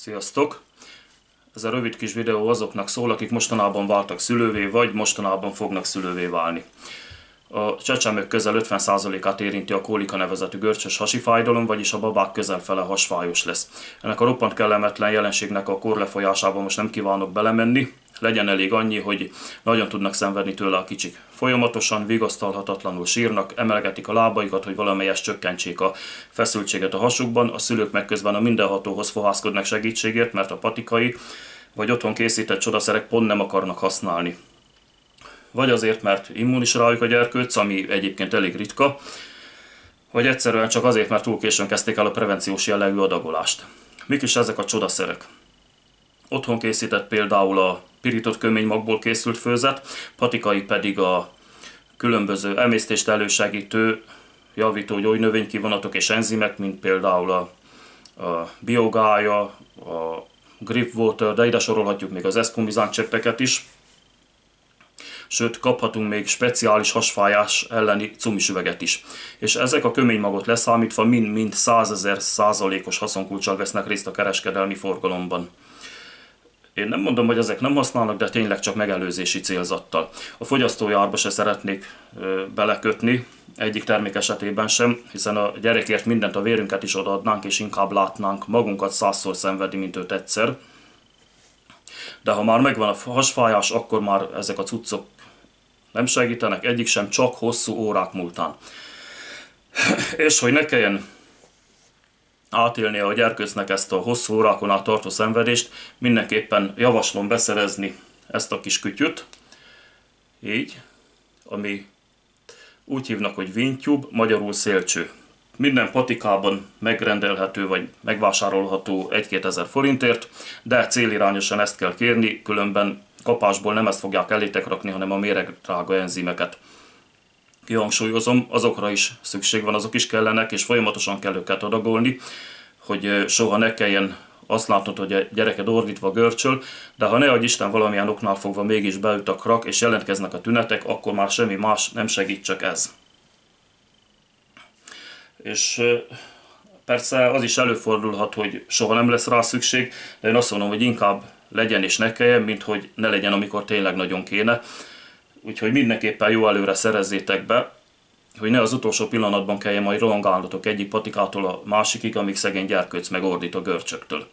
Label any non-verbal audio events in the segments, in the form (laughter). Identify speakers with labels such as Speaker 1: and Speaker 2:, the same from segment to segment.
Speaker 1: Sziasztok! Ez a rövid kis videó azoknak szól, akik mostanában váltak szülővé, vagy mostanában fognak szülővé válni. A csecsemők közel 50%-át érinti a kólika nevezetű görcsös hasi fájdalom, vagyis a babák közel fele hasfájos lesz. Ennek a roppant kellemetlen jelenségnek a korlefolyásában most nem kívánok belemenni, legyen elég annyi, hogy nagyon tudnak szenvedni tőle a kicsik. Folyamatosan, vigasztalhatatlanul sírnak, emelgetik a lábaikat, hogy valamelyest csökkentsék a feszültséget a hasukban, a szülők meg közben a mindenhatóhoz fohászkodnak segítségért, mert a patikai vagy otthon készített csodaszerek pont nem akarnak használni. Vagy azért, mert immunis rájuk a gyerkőc, ami egyébként elég ritka, vagy egyszerűen csak azért, mert túl későn kezdték el a prevenciós jellegű adagolást. Mik is ezek a csodaszerek? Otthon készített például a pirított köménymagból készült főzet, patikai pedig a különböző emésztést elősegítő, javító gyógynövénykivonatok és enzimek, mint például a, a biogája, a grip water, de ide sorolhatjuk még az eszkumizán cseppeket is. Sőt, kaphatunk még speciális hasfájás elleni cumisüveget is. És ezek a köménymagot leszámítva mind-mind 100 ezer százalékos haszonkulcsal vesznek részt a kereskedelmi forgalomban. Én nem mondom, hogy ezek nem használnak, de tényleg csak megelőzési célzattal. A fogyasztói árba se szeretnék ö, belekötni, egyik termék esetében sem, hiszen a gyerekért mindent a vérünket is odaadnánk, és inkább látnánk magunkat százszor szenvedni, mint őt egyszer. De ha már megvan a hasfájás, akkor már ezek a cuccok nem segítenek, egyik sem, csak hosszú órák múltán. (clears throat) és hogy ne kelljen átélnie a gyerkőcnek ezt a hosszú órákon át tartó szenvedést, mindenképpen javaslom beszerezni ezt a kis kütyüt, így, ami úgy hívnak, hogy Wintube, magyarul szélcső. Minden patikában megrendelhető vagy megvásárolható 1-2 ezer forintért, de célirányosan ezt kell kérni, különben kapásból nem ezt fogják elétek rakni, hanem a méregdrága enzimeket kihangsúlyozom, azokra is szükség van, azok is kellenek, és folyamatosan kell őket adagolni, hogy soha ne kelljen azt látod, hogy a gyereked ordítva görcsöl, de ha ne adj Isten valamilyen oknál fogva mégis beüt a krak, és jelentkeznek a tünetek, akkor már semmi más nem segít, csak ez. És persze az is előfordulhat, hogy soha nem lesz rá szükség, de én azt mondom, hogy inkább legyen és ne kelljen, mint hogy ne legyen, amikor tényleg nagyon kéne. Úgyhogy mindenképpen jó előre szerezzétek be, hogy ne az utolsó pillanatban kelljen majd rohangálnotok egyik patikától a másikig, amíg szegény gyerkőc megordít a görcsöktől.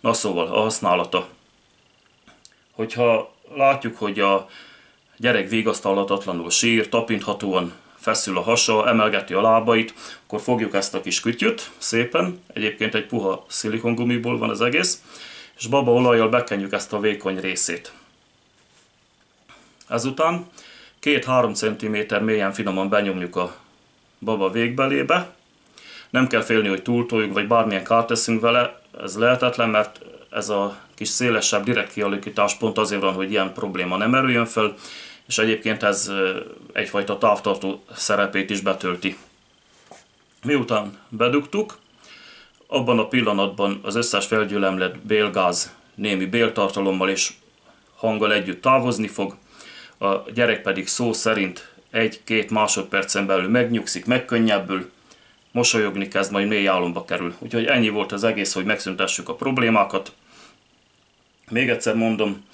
Speaker 1: Na szóval, a használata. Hogyha látjuk, hogy a gyerek vigasztalhatatlanul sír, tapinthatóan feszül a hasa, emelgeti a lábait, akkor fogjuk ezt a kis kütyüt szépen, egyébként egy puha szilikongumiból van az egész, és babaolajjal bekenjük ezt a vékony részét. Ezután 2-3 cm mélyen finoman benyomjuk a baba végbelébe. Nem kell félni, hogy túltoljuk, vagy bármilyen kárt teszünk vele, ez lehetetlen, mert ez a kis szélesebb direkt kialakítás pont azért van, hogy ilyen probléma nem erüljön fel, és egyébként ez egyfajta távtartó szerepét is betölti. Miután bedugtuk, abban a pillanatban az összes felgyülemlett bélgáz némi béltartalommal és hanggal együtt távozni fog, a gyerek pedig szó szerint egy-két másodpercen belül megnyugszik, megkönnyebbül, mosolyogni kezd, majd mély álomba kerül. Úgyhogy ennyi volt az egész, hogy megszüntessük a problémákat. Még egyszer mondom,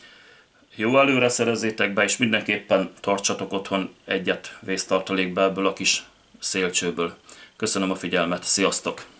Speaker 1: jó előre szerezzétek be, és mindenképpen tartsatok otthon egyet vésztartalékbe ebből a kis szélcsőből. Köszönöm a figyelmet, sziasztok!